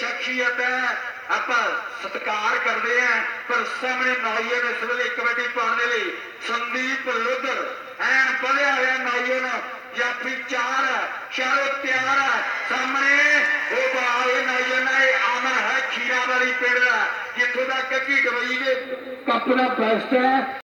ਸ਼ਖਸੀਅਤ ਹੈ ਆਪਾਂ ਸਤਿਕਾਰ ਕਰਦੇ ਆ ਪਰ ਸਾਹਮਣੇ ਨਾਈਏ ਨੇ ਇਸ ਵੇਲੇ ਕਬੱਡੀ ਪਾਉਣ ਦੇ ਲਈ ਸੰਦੀਪ ਲੁੱਧਰ ਐਨ ਵਧਿਆ ਹੋਇਆ ਨਾਈਏ ਨੂੰ ਜਾਫੀ ਚਾਰ ਹੈ, ਚਾਰੋਂ ਤਿਆਰ ਹੈ ਸਾਹਮਣੇ ਉਹ ਬਾਏ ਨਾਈਏ ਨੇ ਆਮਰ ਹੈ ਖੀਰਾ ਵਾਲੀ ਪਿੰਡ ਦਾ ਜਿੱਥੋਂ ਦਾ ਕੱਕੀ ਗਵਈ ਦੇ ਕੱਪ ਦਾ ਬੈਸਟ ਹੈ